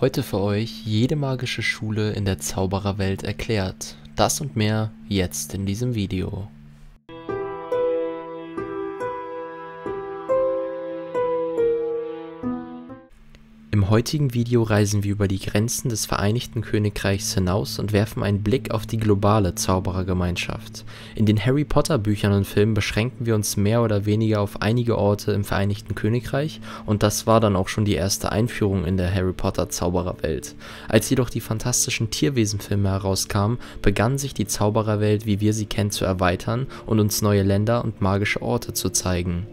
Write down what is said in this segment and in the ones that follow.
Heute für euch jede magische Schule in der Zaubererwelt erklärt. Das und mehr jetzt in diesem Video. Heutigen Video reisen wir über die Grenzen des Vereinigten Königreichs hinaus und werfen einen Blick auf die globale Zauberergemeinschaft. In den Harry Potter Büchern und Filmen beschränken wir uns mehr oder weniger auf einige Orte im Vereinigten Königreich und das war dann auch schon die erste Einführung in der Harry Potter Zaubererwelt. Als jedoch die fantastischen Tierwesenfilme herauskamen, begann sich die Zaubererwelt, wie wir sie kennen, zu erweitern und uns neue Länder und magische Orte zu zeigen.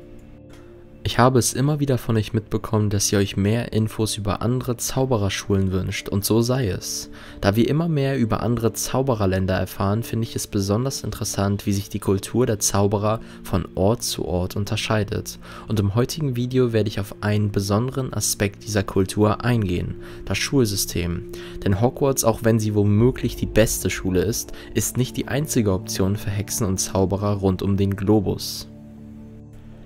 Ich habe es immer wieder von euch mitbekommen, dass ihr euch mehr Infos über andere Zaubererschulen wünscht und so sei es. Da wir immer mehr über andere Zaubererländer erfahren, finde ich es besonders interessant, wie sich die Kultur der Zauberer von Ort zu Ort unterscheidet. Und im heutigen Video werde ich auf einen besonderen Aspekt dieser Kultur eingehen, das Schulsystem. Denn Hogwarts, auch wenn sie womöglich die beste Schule ist, ist nicht die einzige Option für Hexen und Zauberer rund um den Globus.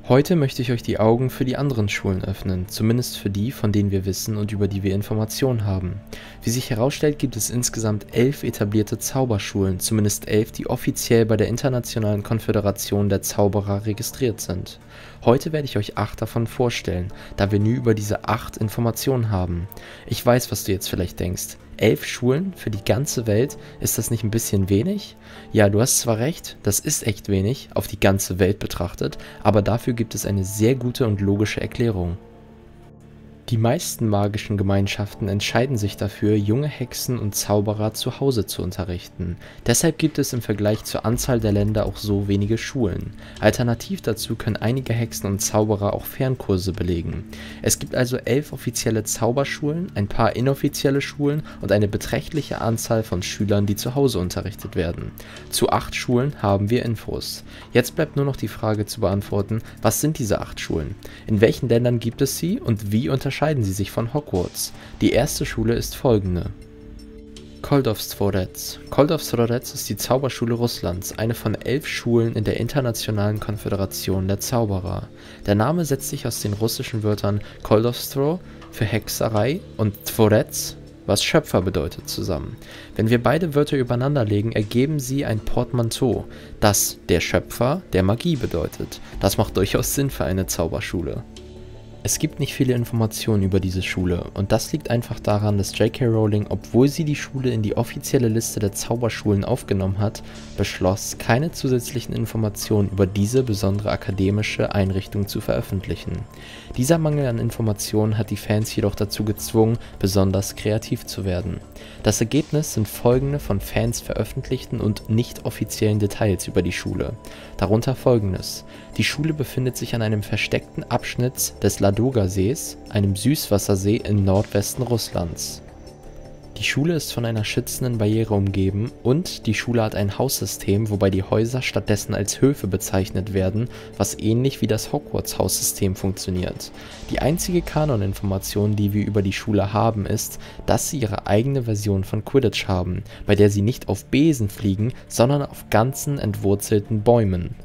Heute möchte ich euch die Augen für die anderen Schulen öffnen, zumindest für die, von denen wir wissen und über die wir Informationen haben. Wie sich herausstellt, gibt es insgesamt elf etablierte Zauberschulen, zumindest elf, die offiziell bei der Internationalen Konföderation der Zauberer registriert sind. Heute werde ich euch acht davon vorstellen, da wir nie über diese acht Informationen haben. Ich weiß, was du jetzt vielleicht denkst. Elf Schulen für die ganze Welt, ist das nicht ein bisschen wenig? Ja, du hast zwar recht, das ist echt wenig, auf die ganze Welt betrachtet, aber dafür gibt es eine sehr gute und logische Erklärung. Die meisten magischen Gemeinschaften entscheiden sich dafür, junge Hexen und Zauberer zu Hause zu unterrichten. Deshalb gibt es im Vergleich zur Anzahl der Länder auch so wenige Schulen. Alternativ dazu können einige Hexen und Zauberer auch Fernkurse belegen. Es gibt also elf offizielle Zauberschulen, ein paar inoffizielle Schulen und eine beträchtliche Anzahl von Schülern, die zu Hause unterrichtet werden. Zu acht Schulen haben wir Infos. Jetzt bleibt nur noch die Frage zu beantworten, was sind diese acht Schulen? In welchen Ländern gibt es sie und wie unterscheiden unterscheiden sie sich von Hogwarts. Die erste Schule ist folgende. Koldovstvorets. Koldovstvorets ist die Zauberschule Russlands, eine von elf Schulen in der Internationalen Konföderation der Zauberer. Der Name setzt sich aus den russischen Wörtern Koldovstro für Hexerei und Tvorets, was Schöpfer bedeutet, zusammen. Wenn wir beide Wörter übereinander legen, ergeben sie ein Portmanteau, das der Schöpfer der Magie bedeutet. Das macht durchaus Sinn für eine Zauberschule. Es gibt nicht viele Informationen über diese Schule und das liegt einfach daran, dass J.K. Rowling, obwohl sie die Schule in die offizielle Liste der Zauberschulen aufgenommen hat, beschloss, keine zusätzlichen Informationen über diese besondere akademische Einrichtung zu veröffentlichen. Dieser Mangel an Informationen hat die Fans jedoch dazu gezwungen, besonders kreativ zu werden. Das Ergebnis sind folgende von Fans veröffentlichten und nicht offiziellen Details über die Schule. Darunter folgendes. Die Schule befindet sich an einem versteckten Abschnitt des Ladoga-Sees, einem Süßwassersee im Nordwesten Russlands. Die Schule ist von einer schützenden Barriere umgeben und die Schule hat ein Haussystem, wobei die Häuser stattdessen als Höfe bezeichnet werden, was ähnlich wie das Hogwarts-Haussystem funktioniert. Die einzige Kanon-Information, die wir über die Schule haben, ist, dass sie ihre eigene Version von Quidditch haben, bei der sie nicht auf Besen fliegen, sondern auf ganzen entwurzelten Bäumen.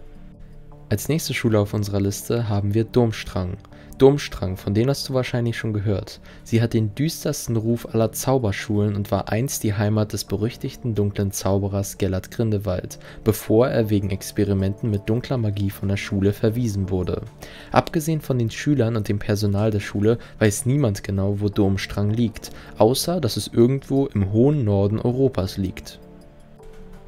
Als nächste Schule auf unserer Liste haben wir Domstrang. Domstrang, von denen hast du wahrscheinlich schon gehört. Sie hat den düstersten Ruf aller Zauberschulen und war einst die Heimat des berüchtigten dunklen Zauberers Gellert Grindelwald, bevor er wegen Experimenten mit dunkler Magie von der Schule verwiesen wurde. Abgesehen von den Schülern und dem Personal der Schule weiß niemand genau, wo Domstrang liegt, außer dass es irgendwo im hohen Norden Europas liegt.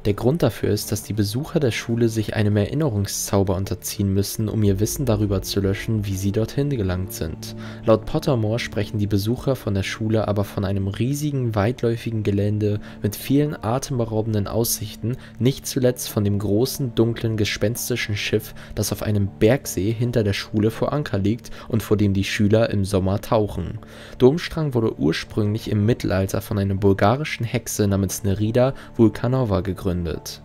Der Grund dafür ist, dass die Besucher der Schule sich einem Erinnerungszauber unterziehen müssen, um ihr Wissen darüber zu löschen, wie sie dorthin gelangt sind. Laut Pottermore sprechen die Besucher von der Schule aber von einem riesigen, weitläufigen Gelände mit vielen atemberaubenden Aussichten, nicht zuletzt von dem großen, dunklen, gespenstischen Schiff, das auf einem Bergsee hinter der Schule vor Anker liegt und vor dem die Schüler im Sommer tauchen. Domstrang wurde ursprünglich im Mittelalter von einer bulgarischen Hexe namens Nerida Vulkanova gegründet gegründet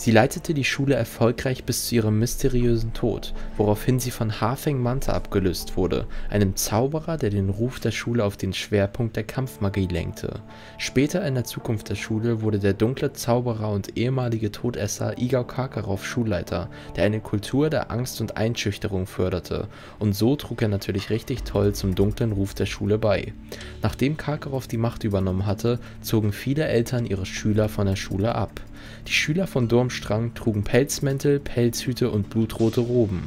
Sie leitete die Schule erfolgreich bis zu ihrem mysteriösen Tod, woraufhin sie von Ha-Feng Manta abgelöst wurde, einem Zauberer, der den Ruf der Schule auf den Schwerpunkt der Kampfmagie lenkte. Später in der Zukunft der Schule wurde der dunkle Zauberer und ehemalige Todesser Igao Karkaroff Schulleiter, der eine Kultur der Angst und Einschüchterung förderte, und so trug er natürlich richtig toll zum dunklen Ruf der Schule bei. Nachdem Karkaroff die Macht übernommen hatte, zogen viele Eltern ihre Schüler von der Schule ab. Die Schüler von Durmstrang trugen Pelzmäntel, Pelzhüte und blutrote Roben.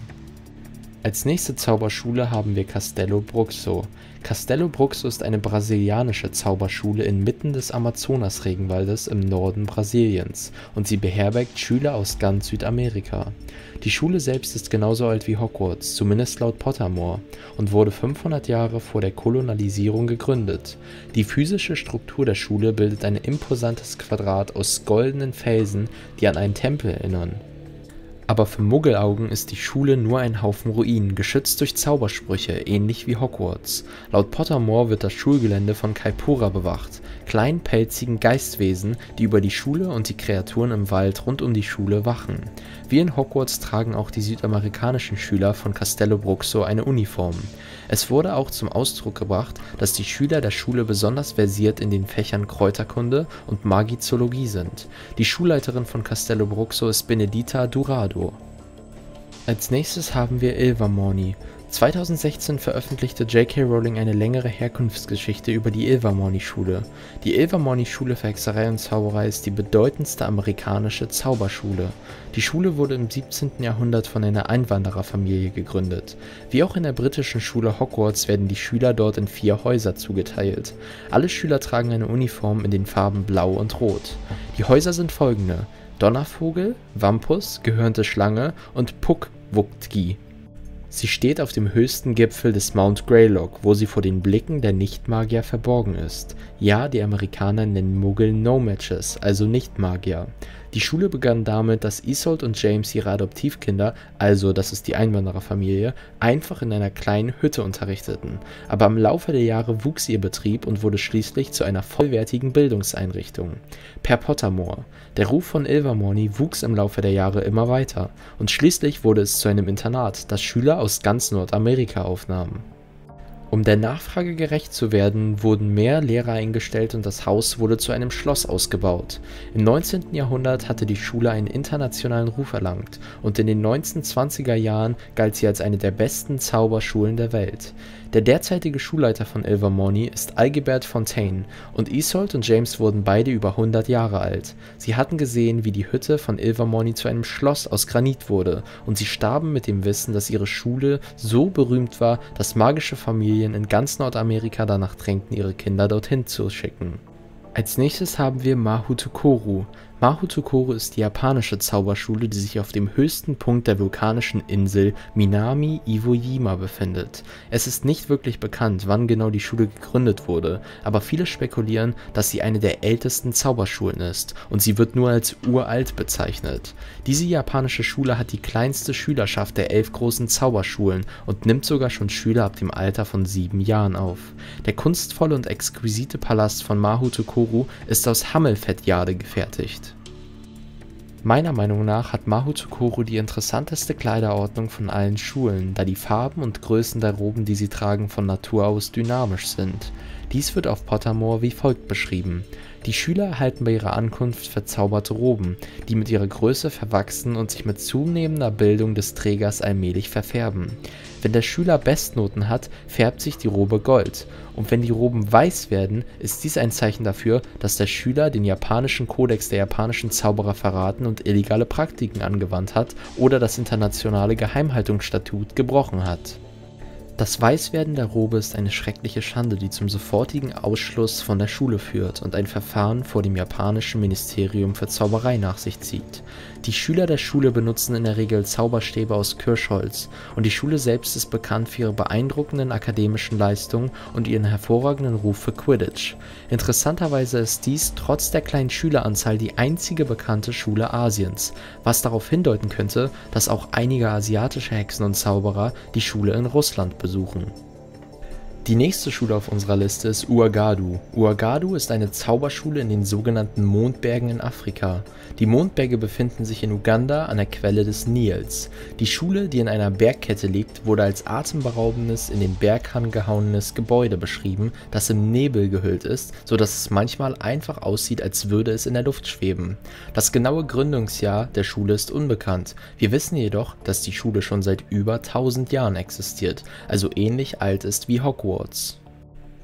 Als nächste Zauberschule haben wir Castelo Bruxo. Castelo Bruxo ist eine brasilianische Zauberschule inmitten des Amazonas-Regenwaldes im Norden Brasiliens und sie beherbergt Schüler aus ganz Südamerika. Die Schule selbst ist genauso alt wie Hogwarts, zumindest laut Pottermore, und wurde 500 Jahre vor der Kolonialisierung gegründet. Die physische Struktur der Schule bildet ein imposantes Quadrat aus goldenen Felsen, die an einen Tempel erinnern aber für Muggelaugen ist die Schule nur ein Haufen Ruinen, geschützt durch Zaubersprüche, ähnlich wie Hogwarts. Laut Pottermore wird das Schulgelände von Kaipora bewacht, kleinen pelzigen Geistwesen, die über die Schule und die Kreaturen im Wald rund um die Schule wachen. Wie in Hogwarts tragen auch die südamerikanischen Schüler von Castello Bruxo eine Uniform. Es wurde auch zum Ausdruck gebracht, dass die Schüler der Schule besonders versiert in den Fächern Kräuterkunde und Magizologie sind. Die Schulleiterin von Castello Bruxo ist Benedita Durado. Als nächstes haben wir Ilvermorny 2016 veröffentlichte J.K. Rowling eine längere Herkunftsgeschichte über die Ilvermorny-Schule. Die Ilvermorny-Schule für Hexerei und Zauberei ist die bedeutendste amerikanische Zauberschule. Die Schule wurde im 17. Jahrhundert von einer Einwandererfamilie gegründet. Wie auch in der britischen Schule Hogwarts werden die Schüler dort in vier Häuser zugeteilt. Alle Schüler tragen eine Uniform in den Farben Blau und Rot. Die Häuser sind folgende: Donnervogel, Wampus, gehörnte Schlange und Puck-Wuktgi Sie steht auf dem höchsten Gipfel des Mount Greylock, wo sie vor den Blicken der Nichtmagier verborgen ist. Ja, die Amerikaner nennen Muggel No-Matches, also Nichtmagier. Die Schule begann damit, dass Isolde und James ihre Adoptivkinder, also das ist die Einwandererfamilie, einfach in einer kleinen Hütte unterrichteten. Aber im Laufe der Jahre wuchs ihr Betrieb und wurde schließlich zu einer vollwertigen Bildungseinrichtung. Per Pottermore. Der Ruf von Ilvermorny wuchs im Laufe der Jahre immer weiter und schließlich wurde es zu einem Internat, das Schüler aus ganz Nordamerika aufnahmen um der Nachfrage gerecht zu werden, wurden mehr Lehrer eingestellt und das Haus wurde zu einem Schloss ausgebaut. Im 19. Jahrhundert hatte die Schule einen internationalen Ruf erlangt und in den 1920er Jahren galt sie als eine der besten Zauberschulen der Welt. Der derzeitige Schulleiter von Ilvermorny ist Algebert Fontaine und Isolde und James wurden beide über 100 Jahre alt. Sie hatten gesehen, wie die Hütte von Ilvermorny zu einem Schloss aus Granit wurde und sie starben mit dem Wissen, dass ihre Schule so berühmt war, dass magische Familien in ganz Nordamerika danach drängten, ihre Kinder dorthin zu schicken. Als nächstes haben wir Mahutukoru. Mahutukoro ist die japanische Zauberschule, die sich auf dem höchsten Punkt der vulkanischen Insel Minami Iwo-jima befindet. Es ist nicht wirklich bekannt, wann genau die Schule gegründet wurde, aber viele spekulieren, dass sie eine der ältesten Zauberschulen ist und sie wird nur als uralt bezeichnet. Diese japanische Schule hat die kleinste Schülerschaft der elf großen Zauberschulen und nimmt sogar schon Schüler ab dem Alter von sieben Jahren auf. Der kunstvolle und exquisite Palast von Mahutukoro ist aus Hammelfettjade gefertigt. Meiner Meinung nach hat Mahu-Tsukuru die interessanteste Kleiderordnung von allen Schulen, da die Farben und Größen der Roben, die sie tragen, von Natur aus dynamisch sind. Dies wird auf Pottermore wie folgt beschrieben: Die Schüler erhalten bei ihrer Ankunft verzauberte Roben, die mit ihrer Größe verwachsen und sich mit zunehmender Bildung des Trägers allmählich verfärben. Wenn der Schüler Bestnoten hat, färbt sich die Robe gold, und wenn die Roben weiß werden, ist dies ein Zeichen dafür, dass der Schüler den japanischen Kodex der japanischen Zauberer verraten und illegale Praktiken angewandt hat oder das internationale Geheimhaltungsstatut gebrochen hat das Weißwerden der Robe ist eine schreckliche Schande, die zum sofortigen Ausschluss von der Schule führt und ein Verfahren vor dem japanischen Ministerium für Zauberei nach sich zieht. Die Schüler der Schule benutzen in der Regel Zauberstäbe aus Kirschholz und die Schule selbst ist bekannt für ihre beeindruckenden akademischen Leistungen und ihren hervorragenden Ruf für Quidditch. Interessanterweise ist dies trotz der kleinen Schüleranzahl die einzige bekannte Schule Asiens, was darauf hindeuten könnte, dass auch einige asiatische Hexen und Zauberer die Schule in Russland besuchen. Die nächste Schule auf unserer Liste ist Uagadu. Uagadu ist eine Zauberschule in den sogenannten Mondbergen in Afrika. Die Mondberge befinden sich in Uganda an der Quelle des Nils. Die Schule, die in einer Bergkette liegt, wurde als atemberaubendes, in den Berghang gehauenes Gebäude beschrieben, das im Nebel gehüllt ist, so dass es manchmal einfach aussieht, als würde es in der Luft schweben. Das genaue Gründungsjahr der Schule ist unbekannt. Wir wissen jedoch, dass die Schule schon seit über 1000 Jahren existiert, also ähnlich alt ist wie Hogwarts. Hogwarts.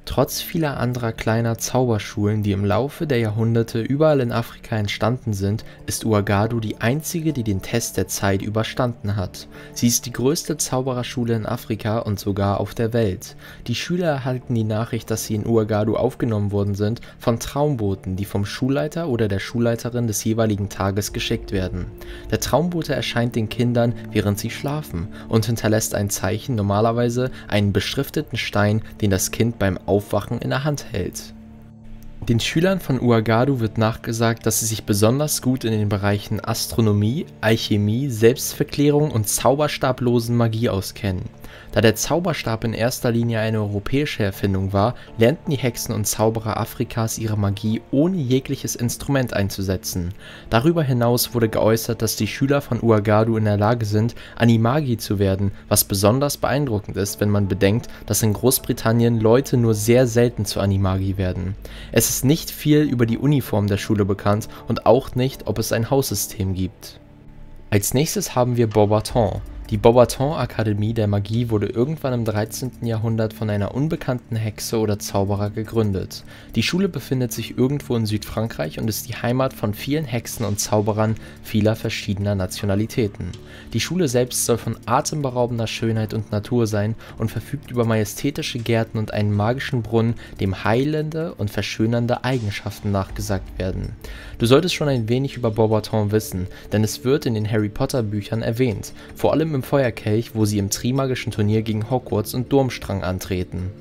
Trotz vieler anderer kleiner Zauberschulen, die im Laufe der Jahrhunderte überall in Afrika entstanden sind, ist Uagadu die einzige, die den Test der Zeit überstanden hat. Sie ist die größte Zaubererschule in Afrika und sogar auf der Welt. Die Schüler erhalten die Nachricht, dass sie in Uagadu aufgenommen worden sind, von Traumboten, die vom Schulleiter oder der Schulleiterin des jeweiligen Tages geschickt werden. Der Traumbote erscheint den Kindern, während sie schlafen, und hinterlässt ein Zeichen, normalerweise einen beschrifteten Stein, den das Kind beim Aufwachen Aufwachen in der Hand hält. Den Schülern von Uagadu wird nachgesagt, dass sie sich besonders gut in den Bereichen Astronomie, Alchemie, Selbstverklärung und zauberstablosen Magie auskennen. Da der Zauberstab in erster Linie eine europäische Erfindung war, lernten die Hexen und Zauberer Afrikas ihre Magie ohne jegliches Instrument einzusetzen. Darüber hinaus wurde geäußert, dass die Schüler von Uagadu in der Lage sind, Animagi zu werden, was besonders beeindruckend ist, wenn man bedenkt, dass in Großbritannien Leute nur sehr selten zu Animagi werden. Es ist nicht viel über die Uniform der Schule bekannt und auch nicht, ob es ein Haussystem gibt. Als nächstes haben wir Beaubaton. Die Beauxbaton-Akademie der Magie wurde irgendwann im 13. Jahrhundert von einer unbekannten Hexe oder Zauberer gegründet. Die Schule befindet sich irgendwo in Südfrankreich und ist die Heimat von vielen Hexen und Zauberern vieler verschiedener Nationalitäten. Die Schule selbst soll von atemberaubender Schönheit und Natur sein und verfügt über majestätische Gärten und einen magischen Brunnen, dem heilende und verschönernde Eigenschaften nachgesagt werden. Du solltest schon ein wenig über Beauxbaton wissen, denn es wird in den Harry Potter Büchern erwähnt, vor allem im im Feuerkelch, wo sie im Trimagischen Turnier gegen Hogwarts und Durmstrang antreten.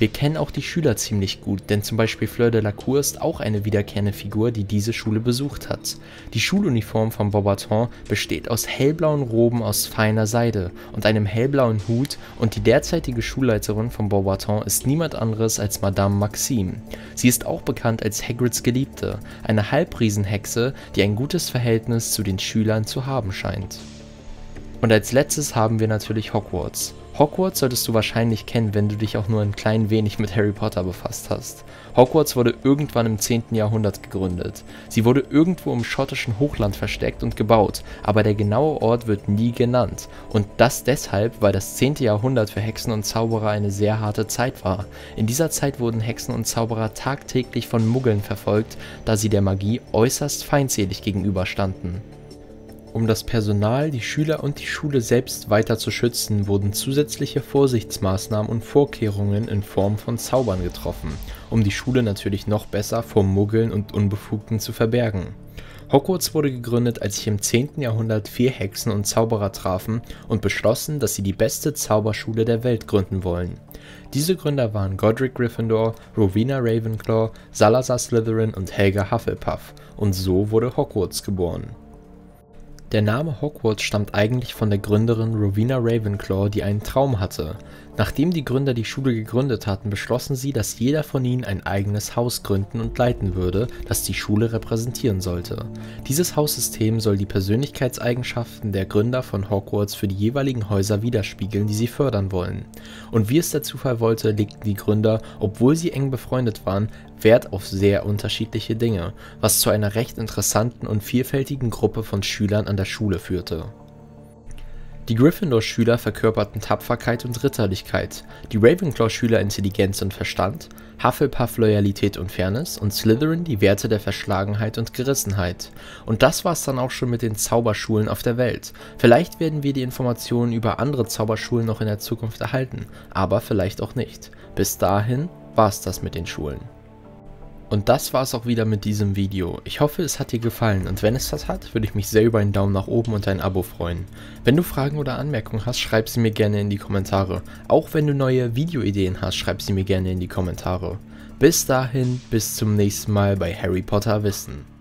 Wir kennen auch die Schüler ziemlich gut, denn zum Beispiel Fleur de la Cour ist auch eine wiederkehrende Figur, die diese Schule besucht hat. Die Schuluniform von Beaubaton besteht aus hellblauen Roben aus feiner Seide und einem hellblauen Hut und die derzeitige Schulleiterin von Beaubaton ist niemand anderes als Madame Maxime. Sie ist auch bekannt als Hagrids Geliebte, eine Halbriesenhexe, die ein gutes Verhältnis zu den Schülern zu haben scheint. Und als letztes haben wir natürlich Hogwarts. Hogwarts solltest du wahrscheinlich kennen, wenn du dich auch nur ein klein wenig mit Harry Potter befasst hast. Hogwarts wurde irgendwann im 10. Jahrhundert gegründet. Sie wurde irgendwo im schottischen Hochland versteckt und gebaut, aber der genaue Ort wird nie genannt. Und das deshalb, weil das 10. Jahrhundert für Hexen und Zauberer eine sehr harte Zeit war. In dieser Zeit wurden Hexen und Zauberer tagtäglich von Muggeln verfolgt, da sie der Magie äußerst feindselig gegenüberstanden. Um das Personal, die Schüler und die Schule selbst weiter zu schützen, wurden zusätzliche Vorsichtsmaßnahmen und Vorkehrungen in Form von Zaubern getroffen, um die Schule natürlich noch besser vor Muggeln und Unbefugten zu verbergen. Hogwarts wurde gegründet, als sich im 10. Jahrhundert vier Hexen und Zauberer trafen und beschlossen, dass sie die beste Zauberschule der Welt gründen wollen. Diese Gründer waren Godric Gryffindor, Rowena Ravenclaw, Salazar Slytherin und Helga Hufflepuff, und so wurde Hogwarts geboren. Der Name Hogwarts stammt eigentlich von der Gründerin Rowena Ravenclaw, die einen Traum hatte. Nachdem die Gründer die Schule gegründet hatten, beschlossen sie, dass jeder von ihnen ein eigenes Haus gründen und leiten würde, das die Schule repräsentieren sollte. Dieses Haussystem soll die Persönlichkeitseigenschaften der Gründer von Hogwarts für die jeweiligen Häuser widerspiegeln, die sie fördern wollen. Und wie es der Zufall wollte, legten die Gründer, obwohl sie eng befreundet waren, Wert auf sehr unterschiedliche Dinge, was zu einer recht interessanten und vielfältigen Gruppe von Schülern an der Schule führte die Gryffindor-Schüler verkörperten Tapferkeit und Ritterlichkeit, die Ravenclaw-Schüler Intelligenz und Verstand, Hufflepuff Loyalität und Fairness und Slytherin die Werte der Verschlagenheit und Gerissenheit. Und das war's dann auch schon mit den Zauberschulen auf der Welt. Vielleicht werden wir die Informationen über andere Zauberschulen noch in der Zukunft erhalten, aber vielleicht auch nicht. Bis dahin war's das mit den Schulen. Und das war es auch wieder mit diesem Video. Ich hoffe, es hat dir gefallen und wenn es das hat, würde ich mich sehr über einen Daumen nach oben und ein Abo freuen. Wenn du Fragen oder Anmerkungen hast, schreib sie mir gerne in die Kommentare. Auch wenn du neue Videoideen hast, schreib sie mir gerne in die Kommentare. Bis dahin, bis zum nächsten Mal bei Harry Potter Wissen.